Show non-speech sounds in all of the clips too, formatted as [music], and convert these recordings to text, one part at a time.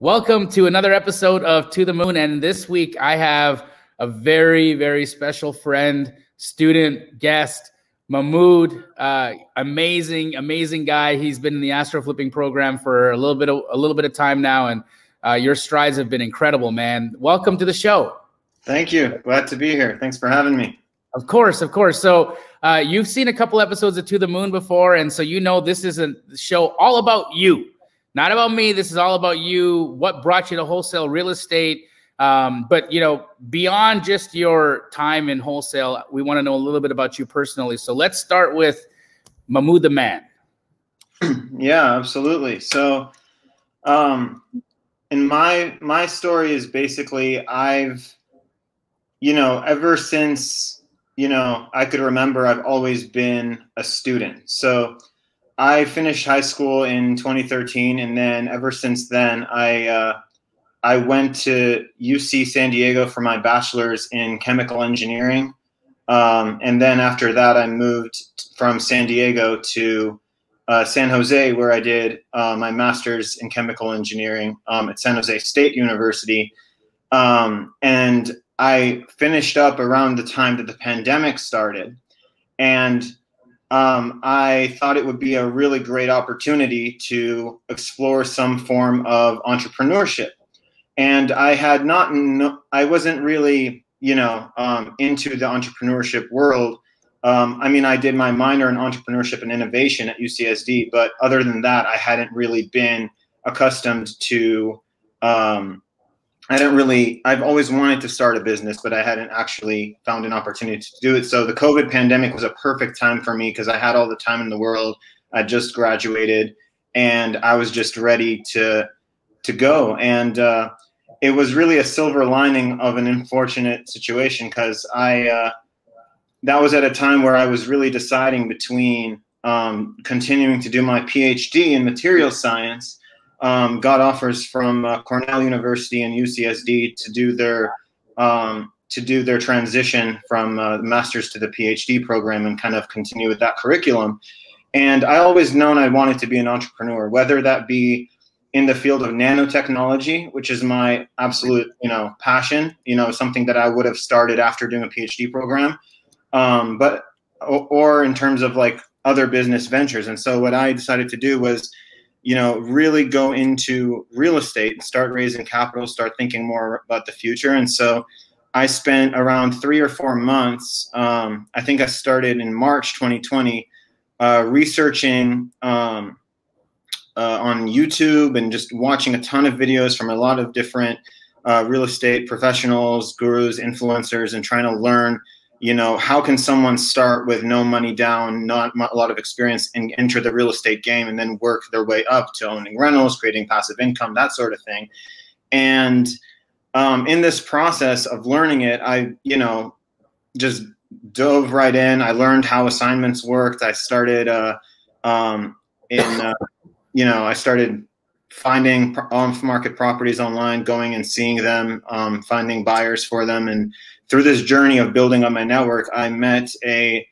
Welcome to another episode of To the Moon. And this week I have a very, very special friend, student, guest, Mahmoud. Uh, amazing, amazing guy. He's been in the astro flipping program for a little bit of a little bit of time now, and uh, your strides have been incredible, man. Welcome to the show. Thank you. Glad to be here. Thanks for having me. Of course, of course. So uh, you've seen a couple episodes of To the Moon before, and so you know this is a show all about you not about me. This is all about you. What brought you to wholesale real estate? Um, but you know, beyond just your time in wholesale, we want to know a little bit about you personally. So let's start with Mahmoud the man. [clears throat] Yeah, absolutely. So, um, in my my story is basically I've, you know, ever since you know I could remember, I've always been a student. So I finished high school in 2013, and then ever since then, I uh, I went to UC San Diego for my bachelor's in chemical engineering, um, and then after that, I moved from San Diego to uh, San Jose, where I did uh, my master's in chemical engineering um, at San Jose State University, um, and I finished up around the time that the pandemic started, and um, I thought it would be a really great opportunity to explore some form of entrepreneurship. And I had not, no, I wasn't really, you know, um, into the entrepreneurship world. Um, I mean, I did my minor in entrepreneurship and innovation at UCSD, but other than that, I hadn't really been accustomed to um, I didn't really, I've always wanted to start a business, but I hadn't actually found an opportunity to do it. So the COVID pandemic was a perfect time for me because I had all the time in the world. I just graduated and I was just ready to, to go. And uh, it was really a silver lining of an unfortunate situation because I, uh, that was at a time where I was really deciding between um, continuing to do my PhD in material science um, got offers from uh, Cornell University and UCSD to do their um, to do their transition from uh, the master's to the PhD program and kind of continue with that curriculum. And I always known I wanted to be an entrepreneur, whether that be in the field of nanotechnology, which is my absolute you know passion, you know something that I would have started after doing a PhD program, um, but or in terms of like other business ventures. And so what I decided to do was you know, really go into real estate and start raising capital, start thinking more about the future. And so I spent around three or four months. Um, I think I started in March 2020, uh, researching um, uh, on YouTube and just watching a ton of videos from a lot of different uh, real estate professionals, gurus, influencers, and trying to learn you know how can someone start with no money down not a lot of experience and enter the real estate game and then work their way up to owning rentals creating passive income that sort of thing? And um, in this process of learning it i you know just dove right in. I learned how assignments worked. I started uh, um, in uh, you know i started finding off market properties online going and seeing them um, finding buyers for them and through this journey of building on my network, I met a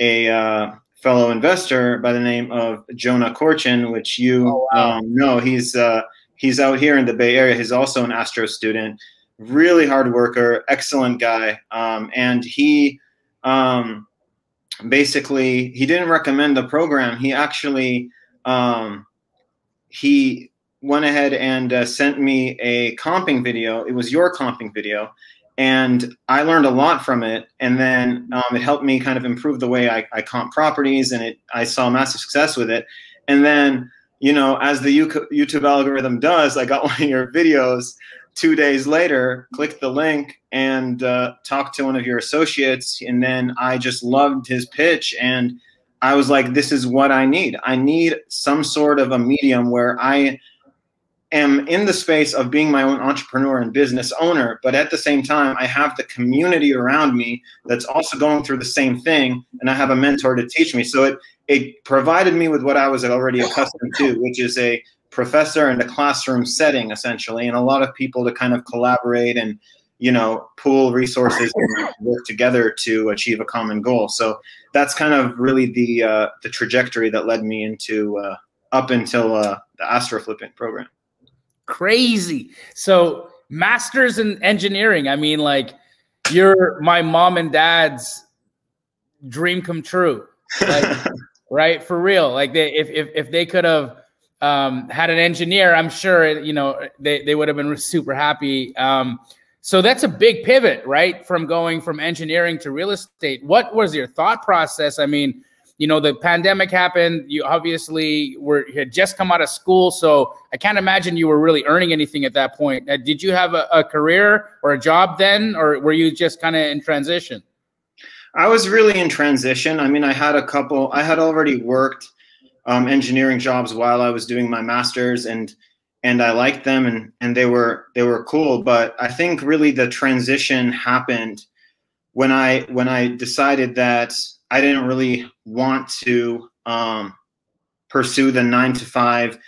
a uh, fellow investor by the name of Jonah Korchin, which you oh, wow. um, know. He's uh, he's out here in the Bay Area. He's also an astro student, really hard worker, excellent guy, um, and he um, basically he didn't recommend the program. He actually um, he went ahead and uh, sent me a comping video. It was your comping video and I learned a lot from it. And then um, it helped me kind of improve the way I, I comp properties, and it I saw massive success with it. And then you know, as the YouTube algorithm does, I got [laughs] one of your videos two days later, clicked the link and uh, talked to one of your associates. And then I just loved his pitch. And I was like, this is what I need. I need some sort of a medium where I am in the space of being my own entrepreneur and business owner, but at the same time, I have the community around me that's also going through the same thing, and I have a mentor to teach me. So it it provided me with what I was already accustomed to, which is a professor and a classroom setting, essentially, and a lot of people to kind of collaborate and you know pool resources and work together to achieve a common goal. So that's kind of really the uh, the trajectory that led me into uh, up until uh, the Astro program. Crazy. So masters in engineering. I mean, like you're my mom and dad's dream come true. Like, [laughs] right? For real. Like they if if if they could have um, had an engineer, I'm sure you know they, they would have been super happy. Um, so that's a big pivot, right? From going from engineering to real estate. What was your thought process? I mean, you know, the pandemic happened. You obviously were had just come out of school, so I can't imagine you were really earning anything at that point. Uh, did you have a, a career or a job then, or were you just kind of in transition? I was really in transition. I mean, I had a couple. I had already worked um, engineering jobs while I was doing my master's, and and I liked them and and they were they were cool. But I think really the transition happened when I when I decided that I didn't really want to um, pursue the nine to five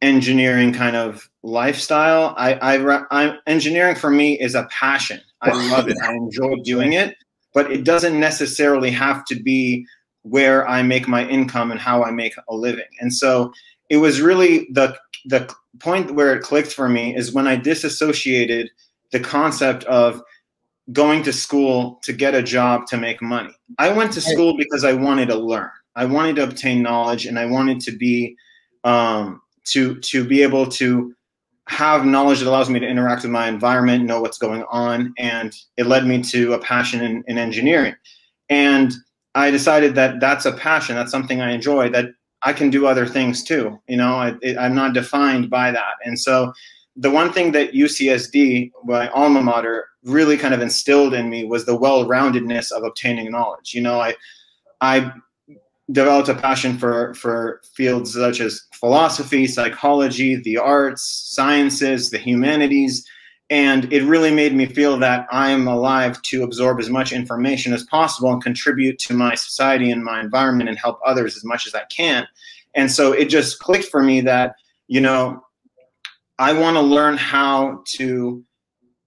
engineering kind of lifestyle. I, I, I engineering for me is a passion. I love it. I enjoy doing it, but it doesn't necessarily have to be where I make my income and how I make a living. And so it was really the the point where it clicked for me is when I disassociated the concept of going to school to get a job to make money. I went to school because I wanted to learn. I wanted to obtain knowledge and I wanted to be um, to to be able to have knowledge that allows me to interact with my environment, know what's going on, and it led me to a passion in, in engineering. And I decided that that's a passion, that's something I enjoy, that I can do other things too. You know, I, it, I'm not defined by that. And so the one thing that UCSD, my alma mater, really kind of instilled in me was the well-roundedness of obtaining knowledge. You know, I I developed a passion for for fields such as philosophy, psychology, the arts, sciences, the humanities, and it really made me feel that I am alive to absorb as much information as possible and contribute to my society and my environment and help others as much as I can. And so it just clicked for me that, you know, I want to learn how to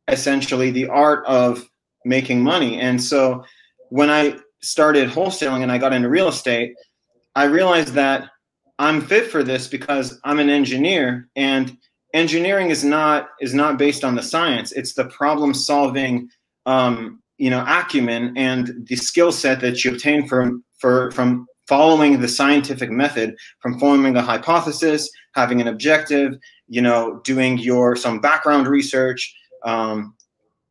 essentially the art of making money. And so when I started wholesaling and I got into real estate, I realized that I'm fit for this because I'm an engineer and engineering is not is not based on the science. It's the problem solving um, you know acumen and the skill set that you obtain from for from following the scientific method from forming a hypothesis having an objective you know, doing your some background research, um,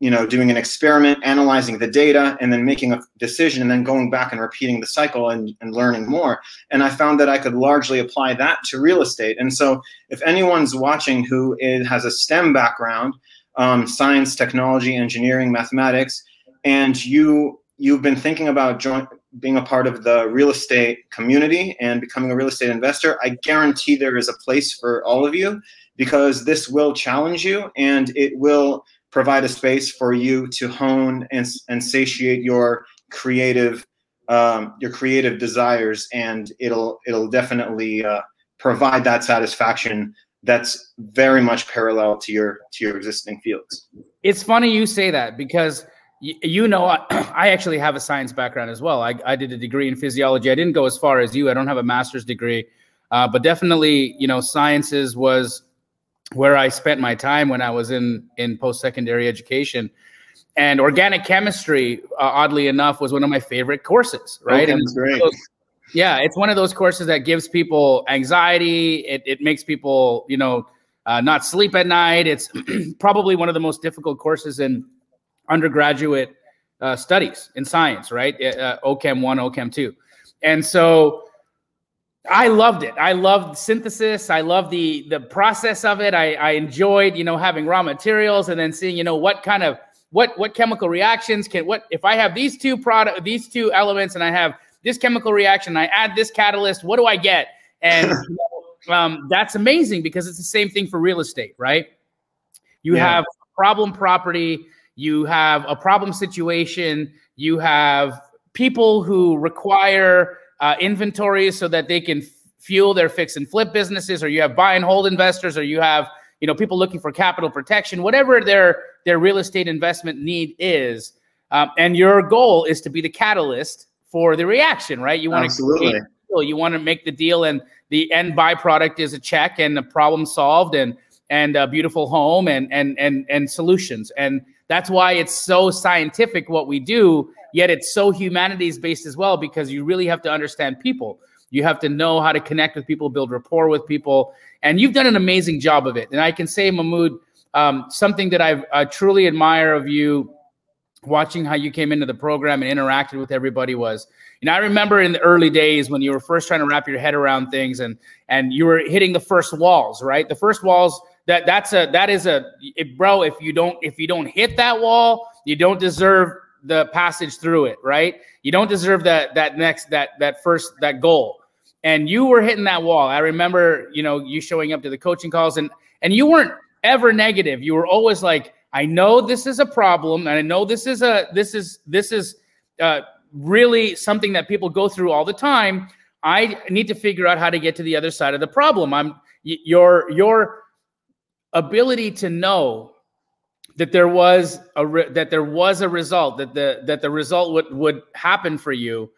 you know, doing an experiment, analyzing the data, and then making a decision, and then going back and repeating the cycle and, and learning more. And I found that I could largely apply that to real estate. And so, if anyone's watching who is, has a STEM background, um, science, technology, engineering, mathematics, and you you've been thinking about joint, being a part of the real estate community and becoming a real estate investor, I guarantee there is a place for all of you because this will challenge you and it will provide a space for you to hone and, and satiate your creative um, your creative desires. And it'll it'll definitely uh, provide that satisfaction that's very much parallel to your to your existing fields. It's funny you say that because you know I, [clears throat] I actually have a science background as well I, I did a degree in physiology i didn't go as far as you i don't have a master's degree uh, but definitely you know sciences was where I spent my time when I was in in post secondary education. And organic chemistry, uh, oddly enough, was one of my favorite courses. Right, okay, and great. Those, yeah, it's one of those courses that gives people anxiety. It it makes people you know uh, not sleep at night. It's [clears throat] probably one of the most difficult courses in undergraduate uh, studies in science. Right, uh, OChem one, OChem two, and so I loved it. I loved synthesis. I loved the the process of it. I, I enjoyed, you know, having raw materials and then seeing, you know, what kind of what what chemical reactions can what if I have these two product these two elements and I have this chemical reaction, I add this catalyst, what do I get? And [clears throat] you know, um, that's amazing because it's the same thing for real estate, right? You yeah. have problem property, you have a problem situation, you have people who require uh, inventories so that they can fuel their fix and flip businesses, or you have buy and hold investors, or you have you know people looking for capital protection, whatever their their real estate investment need is. Um, and your goal is to be the catalyst for the reaction, right? You want Absolutely. to you want to make the deal, and the end byproduct is a check and a problem solved, and and a beautiful home and and and and solutions. And that's why it's so scientific what we do, yet it's so humanities based as well because you really have to understand people. You have to know how to connect with people, build rapport with people, and you've done an amazing job of it. And I can say, Mahmoud, um, something that I've, I truly admire of you watching how you came into the program and interacted with everybody was you know i remember in the early days when you were first trying to wrap your head around things and and you were hitting the first walls right? The first walls that that's a that is a it, bro if you don't if you don't hit that wall you don't deserve the passage through it right? You don't deserve that that next that that first that goal. And you were hitting that wall. I remember you know you showing up to the coaching calls and and you weren't ever negative. You were always like I know this is a problem, and I know this is a this is this is uh, really something that people go through all the time. I need to figure out how to get to the other side of the problem. I'm your your ability to know that there was a re- that there was a result that the that the result would would happen for you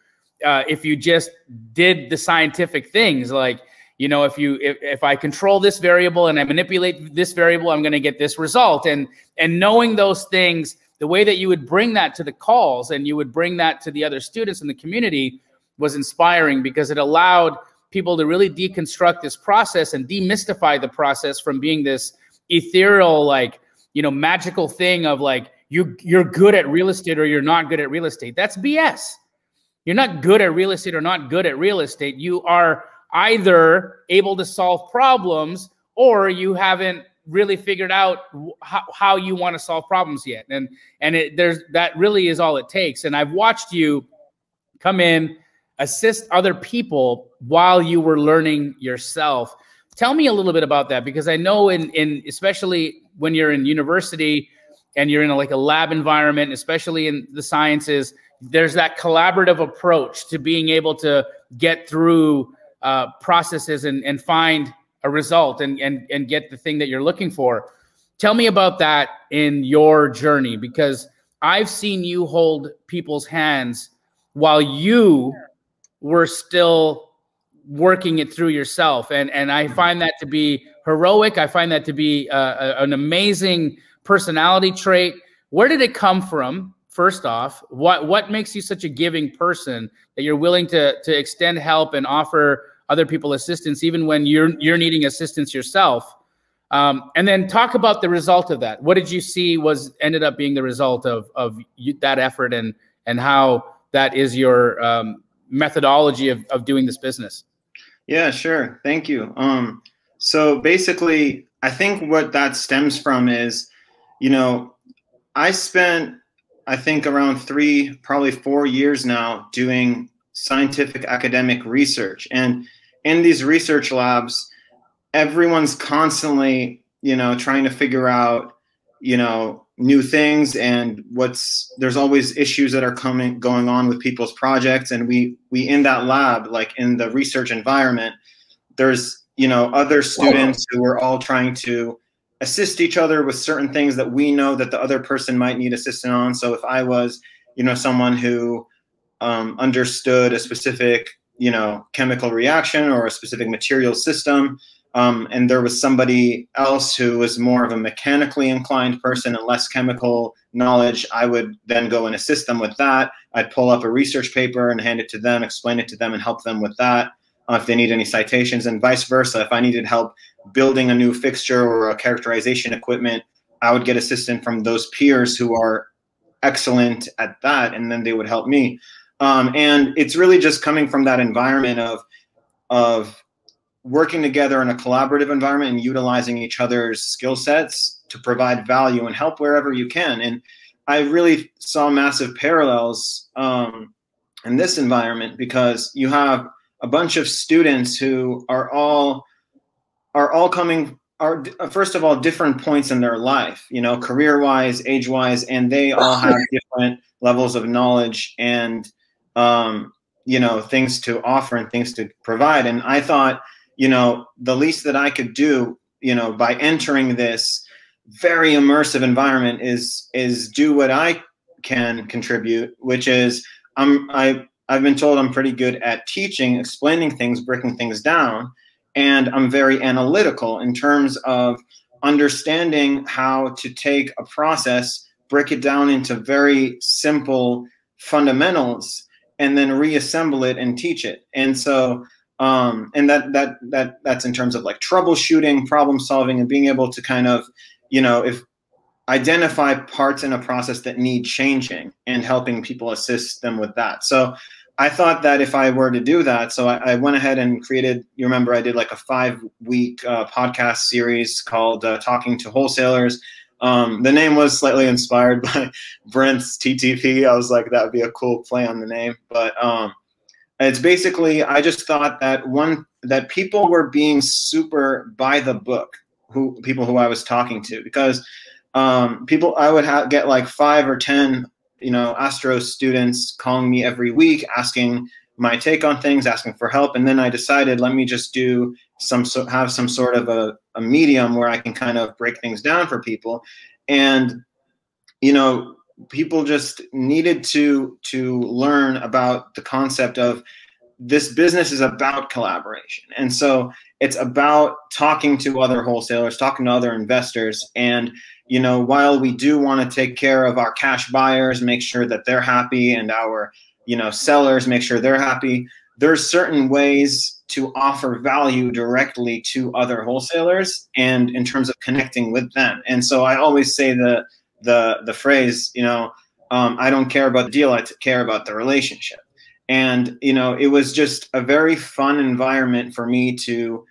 uh, if you just did the scientific things like you know if you if, if i control this variable and i manipulate this variable i'm going to get this result. And and knowing those things the way that you would bring that to the calls and you would bring that to the other students in the community was inspiring because it allowed people to really deconstruct this process and demystify the process from being this ethereal like you know magical thing of like you you're good at real estate or you're not good at real estate. That's bs you're not good at real estate or not good at real estate. You are either able to solve problems or you haven't really figured out how, how you want to solve problems yet. And and it, there's that really is all it takes. And i've watched you come in assist other people while you were learning yourself. Tell me a little bit about that because i know in in especially when you're in university and you're in a, like a lab environment especially in the sciences there's that collaborative approach to being able to get through uh, processes and, and find a result and, and, and get the thing that you're looking for. Tell me about that in your journey because I've seen you hold people's hands while you were still working it through yourself. And, and I find that to be heroic. I find that to be uh, an amazing personality trait. Where did it come from? First off, what what makes you such a giving person that you're willing to to extend help and offer other people assistance, even when you're you're needing assistance yourself. Um, and then talk about the result of that. What did you see was ended up being the result of of you, that effort and and how that is your um, methodology of, of doing this business? Yeah, sure. Thank you. Um, so basically, I think what that stems from is, you know, I spent, I think, around three, probably four years now doing scientific academic research. And in these research labs, everyone's constantly, you know, trying to figure out, you know, new things and what's there's always issues that are coming going on with people's projects. And we we in that lab like in the research environment there's you know other students who are all trying to assist each other with certain things that we know that the other person might need assistance on. So if i was you know someone who um, understood a specific you know chemical reaction or a specific material system um, and there was somebody else who was more of a mechanically inclined person and less chemical knowledge i would then go and assist them with that. I'd pull up a research paper and hand it to them explain it to them and help them with that uh, if they need any citations and vice versa. If i needed help building a new fixture or a characterization equipment i would get assistance from those peers who are excellent at that and then they would help me um, and it's really just coming from that environment of of working together in a collaborative environment and utilizing each other's skill sets to provide value and help wherever you can. And I really saw massive parallels um, in this environment because you have a bunch of students who are all are all coming are first of all different points in their life you know career wise age wise and they all have [laughs] different levels of knowledge and um, you know, things to offer and things to provide. And I thought, you know, the least that I could do, you know, by entering this very immersive environment is is do what I can contribute, which is I'm I I've been told I'm pretty good at teaching, explaining things, breaking things down, and I'm very analytical in terms of understanding how to take a process, break it down into very simple fundamentals, and then reassemble it and teach it. And so, um, and that that that that's in terms of like troubleshooting, problem solving, and being able to kind of, you know, if identify parts in a process that need changing and helping people assist them with that. So I thought that if I were to do that, so I, I went ahead and created. You remember, I did like a five-week uh, podcast series called uh, "Talking to Wholesalers." Um, the name was slightly inspired [laughs] by Brent's TTP. I was like, that would be a cool play on the name. But um, it's basically, I just thought that one that people were being super by the book. Who people who I was talking to because um, people I would ha- get like five or ten you know, Astro students calling me every week asking my take on things, asking for help. And then I decided, let me just do some, so, have some sort of a, a medium where I can kind of break things down for people. And, you know, people just needed to, to learn about the concept of this business is about collaboration. And so it's about talking to other wholesalers, talking to other investors. And, you know, while we do want to take care of our cash buyers, make sure that they're happy, and our, you know, sellers, make sure they're happy, there's certain ways to offer value directly to other wholesalers and in terms of connecting with them. And so I always say the the the phrase, you know, um, I don't care about the deal, I care about the relationship and you know it was just a very fun environment for me to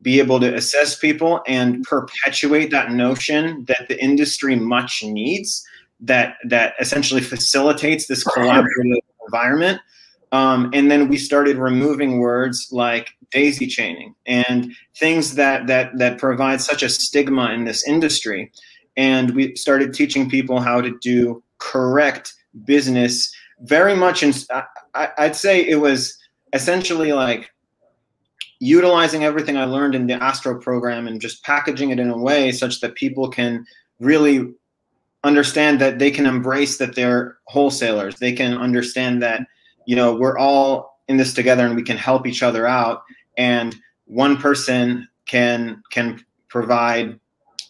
be able to assess people and perpetuate that notion that the industry much needs that that essentially facilitates this [laughs] collaborative environment um, and then we started removing words like daisy chaining and things that that that provide such a stigma in this industry and we started teaching people how to do correct business very much in I, I'd say it was essentially like utilizing everything I learned in the Astro program and just packaging it in a way such that people can really understand that they can embrace that they're wholesalers. They can understand that, you know, we're all in this together and we can help each other out. And one person can can provide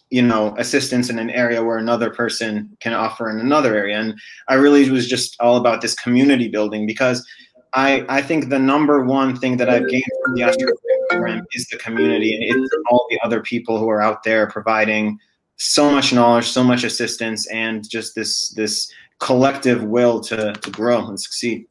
you know assistance in an area where another person can offer in another area and i really was just all about this community building because i i think the number one thing that i've gained from the astro program is the community and it's all the other people who are out there providing so much knowledge so much assistance and just this this collective will to to grow and succeed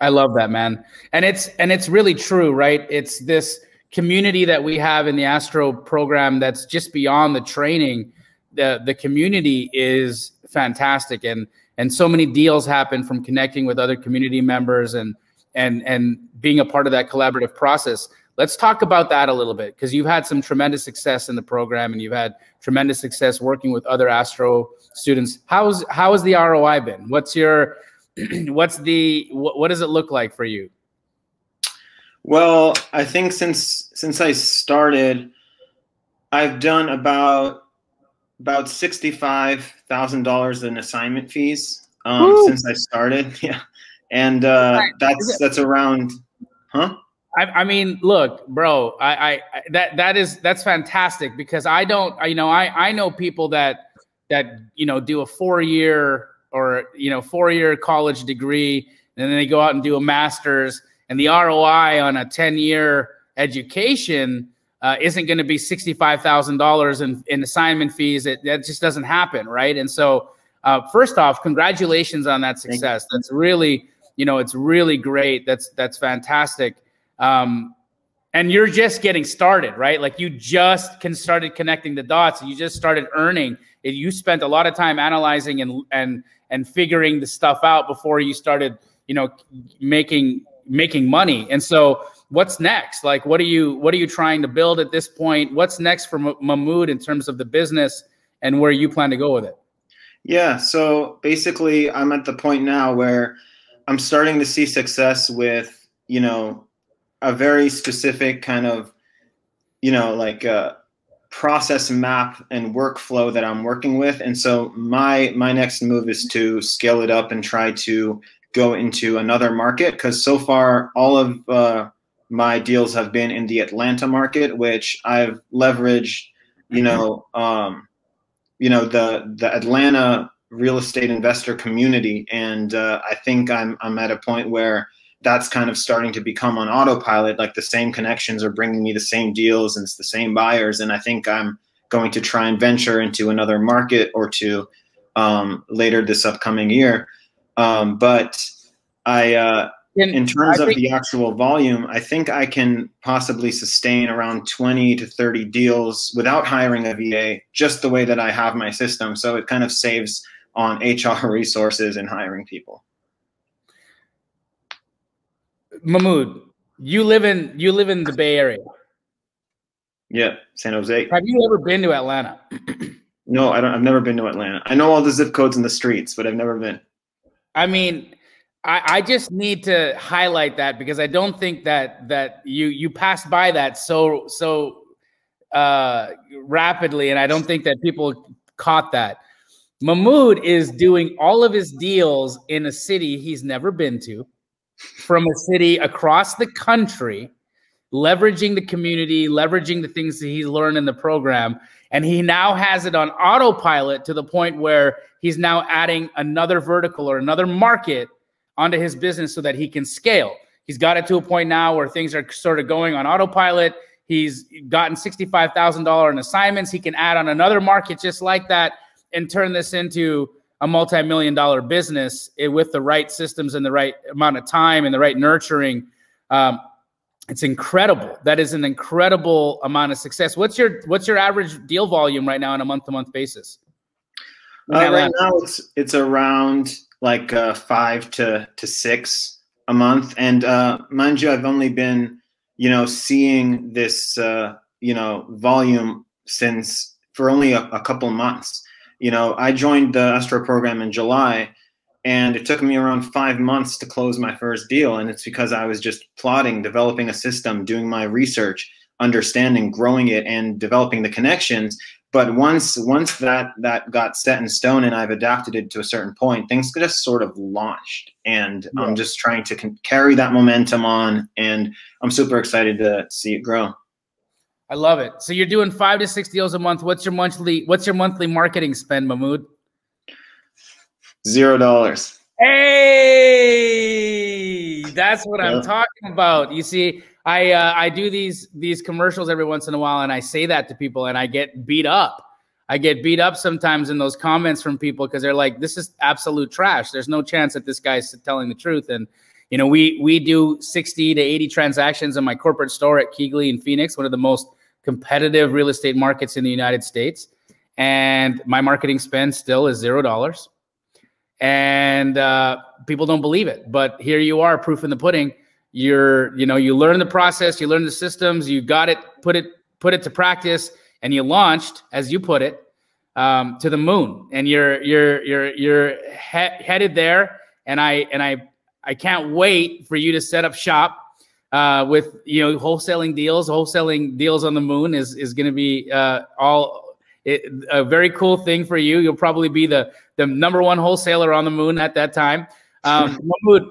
i love that man and it's and it's really true right it's this community that we have in the Astro program that's just beyond the training. The the community is fantastic and and so many deals happen from connecting with other community members and and and being a part of that collaborative process. Let's talk about that a little bit because you've had some tremendous success in the program and you've had tremendous success working with other Astro students. How's how has the ROI been? What's your [clears throat] what's the what, what does it look like for you? Well, I think since since I started, I've done about about sixty five thousand dollars in assignment fees um, since I started. [laughs] Yeah, and uh, that's that's around, huh? I, I, mean, look, bro, I, I, that that is that's fantastic because I don't, you know, I I know people that that you know do a four year or you know four year college degree and then they go out and do a master's and the ROI on a 10 year education uh, isn't going to be $65,000 in, in assignment fees. It, that just doesn't happen, right? And so, uh, first off, congratulations on that success. That's really, you know, it's really great. That's that's fantastic. Um, and you're just getting started, right? Like you just can started connecting the dots. You just started earning. It, you spent a lot of time analyzing and and and figuring the stuff out before you started, you know, making making money. And so what's next? Like, what are you, what are you trying to build at this point? What's next for M- in terms of the business and where you plan to go with it? Yeah. So basically I'm at the point now where I'm starting to see success with, you know, a very specific kind of, you know, like a process map and workflow that I'm working with. And so my my next move is to scale it up and try to go into another market because so far all of uh, my deals have been in the Atlanta market, which I've leveraged you know, um, you know the the Atlanta real estate investor community, and uh, I think I'm I'm at a point where that's kind of starting to become on autopilot. Like the same connections are bringing me the same deals and it's the same buyers, and I think I'm going to try and venture into another market or two um, later this upcoming year. Um, but I, uh, in, terms of the actual volume, I think I can possibly sustain around 20 to 30 deals without hiring a VA, just the way that I have my system. So it kind of saves on HR [laughs] resources and hiring people. Mahmoud, you live in you live in the Bay Area. Yeah, San Jose. Have you ever been to Atlanta? [clears throat] no, I don't. I've never been to Atlanta. I know all the zip codes in the streets, but I've never been. I mean, I, I just need to highlight that because I don't think that that you you passed by that so so uh, rapidly, and I don't think that people caught that. Mahmoud is doing all of his deals in a city he's never been to, from a city across the country leveraging the community, leveraging the things that he's learned in the program. And he now has it on autopilot to the point where he's now adding another vertical or another market onto his business so that he can scale. He's got it to a point now where things are sort of going on autopilot. He's gotten $65,000 in assignments. He can add on another market just like that and turn this into a multi-million dollar business with the right systems and the right amount of time and the right nurturing. Um, it's incredible. That is an incredible amount of success. What's your what's your average deal volume right now on a month to month basis? Uh, right now, it's it's around like uh, five to to six a month, and uh, mind you, I've only been you know seeing this uh, you know volume since for only a, a couple months. You know, I joined the Astro program in July, and it took me around five months to close my first deal. And it's because I was just plotting, developing a system, doing my research, understanding, growing it, and developing the connections. But once once that that got set in stone and I've adapted it to a certain point, things just sort of launched. And yeah. I'm just trying to carry that momentum on, and I'm super excited to see it grow. I love it. So you're doing five to six deals a month. What's your monthly What's your monthly marketing spend, Mahmoud? Zero dollars. Hey, that's what I'm talking about. You see, I uh, I do these these commercials every once in a while, and I say that to people, and I get beat up. I get beat up sometimes in those comments from people because they're like, "This is absolute trash. There's no chance that this guy's telling the truth." And you know, we we do 60 to 80 transactions in my corporate store at KeyGlee in Phoenix, one of the most competitive real estate markets in the United States. And my marketing spend still is zero dollars and uh, people don't believe it. But here you are, proof in the pudding. You're, you know, you learn the process, you learn the systems, you got it, put it, put it to practice, and you launched, as you put it, um, to the moon. And you're, you're, you're, you're he- headed there. And I, and I, I can't wait for you to set up shop uh, with you know wholesaling deals. Wholesaling deals on the moon is is going to be uh, all it, a very cool thing for you. You'll probably be the the number one wholesaler on the moon at that time. Um, [laughs] Mahmoud,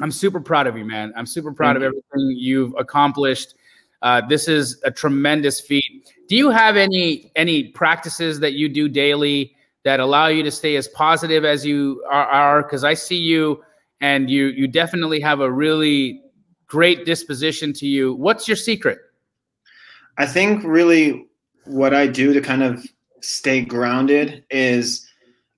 I'm super proud of you, man. I'm super proud of everything you've accomplished. Uh, this is a tremendous feat. Do you have any any practices that you do daily that allow you to stay as positive as you are? Because I see you, and you you definitely have a really great disposition to you. What's your secret? I think really what I do to kind of stay grounded is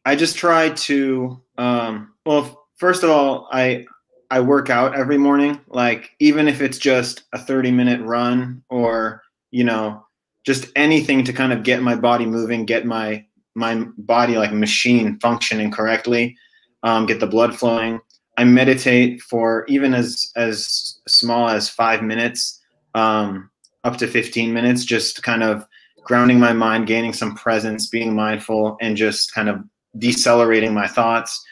I just try to um, well first of all I I work out every morning like even if it's just a 30 minute run or you know just anything to kind of get my body moving get my my body like machine functioning correctly um, get the blood flowing I meditate for even as as small as five minutes um, up to 15 minutes just kind of grounding my mind, gaining some presence, being mindful, and just kind of decelerating my thoughts.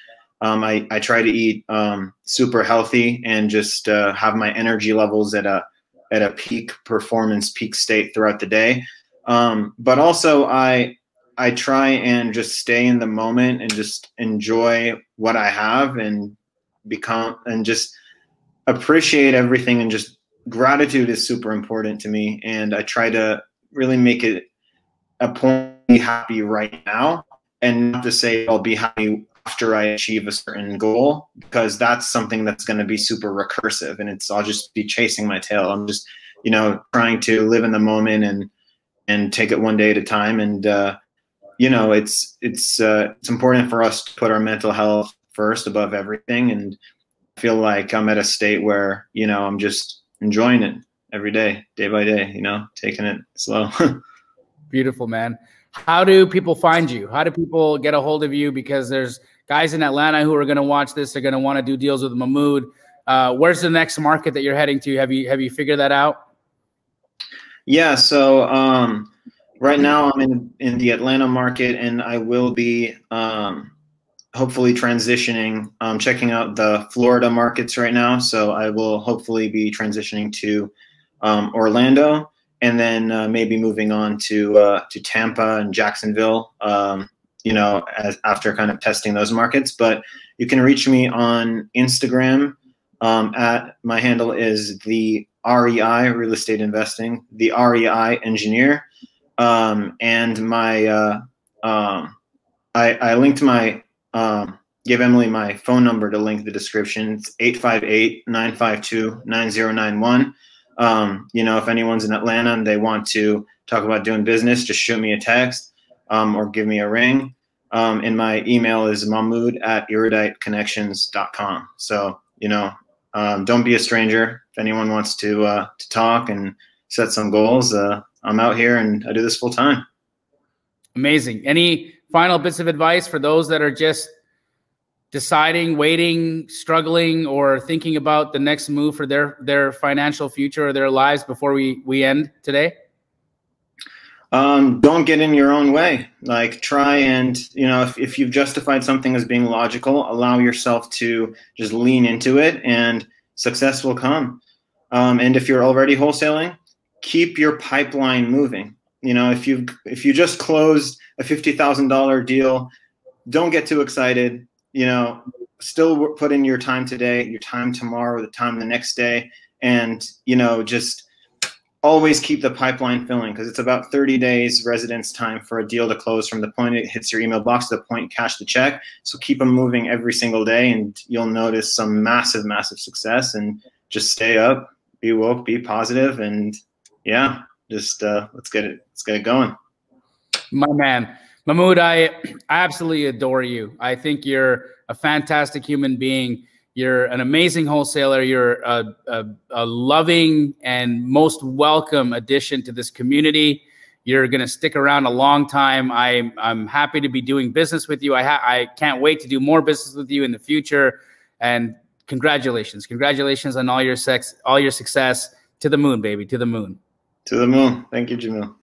Um, I, I try to eat um, super healthy and just uh, have my energy levels at a at a peak performance, peak state throughout the day. Um, but also, I I try and just stay in the moment and just enjoy what I have and become and just appreciate everything and just gratitude is super important to me. And I try to really make it a point be happy right now and not to say I'll be happy after I achieve a certain goal because that's something that's going to be super recursive and it's I'll just be chasing my tail. I'm just you know trying to live in the moment and and take it one day at a time and uh, you know it's it's uh, it's important for us to put our mental health first above everything and feel like I'm at a state where you know I'm just enjoying it every day, day by day. You know, taking it slow. [laughs] Beautiful, man. How do people find you? How do people get a hold of you? Because there's guys in Atlanta who are going to watch this. They're going to want to do deals with Mahmoud. Uh, where's the next market that you're heading to? Have you have you figured that out? Yeah. So um, right now I'm in in the Atlanta market, and I will be um, hopefully transitioning, um, checking out the Florida markets right now. So I will hopefully be transitioning to um, Orlando, and then uh, maybe moving on to uh, to Tampa and Jacksonville. Um, you know, as, after kind of testing those markets. But you can reach me on Instagram. Um, at my handle is the REI Real Estate Investing, the REI Engineer, um, and my uh, um, I, I linked my um, give Emily my phone number to link the description. It's 858 952 9091. Um, you know, if anyone's in Atlanta and they want to talk about doing business, just shoot me a text um, or give me a ring. Um, and my email is mahmoud at eruditeconnections.com. So, you know, um, don't be a stranger. If anyone wants to, uh, to talk and set some goals, uh, I'm out here and I do this full time. Amazing. Any final bits of advice for those that are just deciding, waiting, struggling, or thinking about the next move for their their financial future or their lives before we we end today? Um, don't get in your own way. Like try and you know if, if you've justified something as being logical, allow yourself to just lean into it, and success will come. Um, and if you're already wholesaling, keep your pipeline moving. You know, if you if you just closed a fifty thousand dollar deal, don't get too excited you know, still put in your time today, your time tomorrow, the time the next day, and you know, just always keep the pipeline filling because it's about 30 days residence time for a deal to close from the point it hits your email box to the point cash the check. So keep them moving every single day, and you'll notice some massive, massive success. And just stay up, be woke, be positive, and yeah, just uh, let's get it, let's get it going. My man. Mahmoud, I, I absolutely adore you. I think you're a fantastic human being. You're an amazing wholesaler. You're a, a, a loving and most welcome addition to this community. You're going to stick around a long time. I, I'm happy to be doing business with you. I, ha- I can't wait to do more business with you in the future. And congratulations, congratulations on all your sex, all your success. To the moon, baby, to the moon. To the moon. Thank you, Jamil.